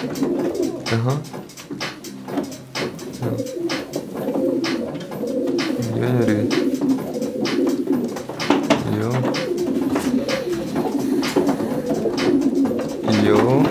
Aham. Ja. Ja, ja, det. Jo. Jo.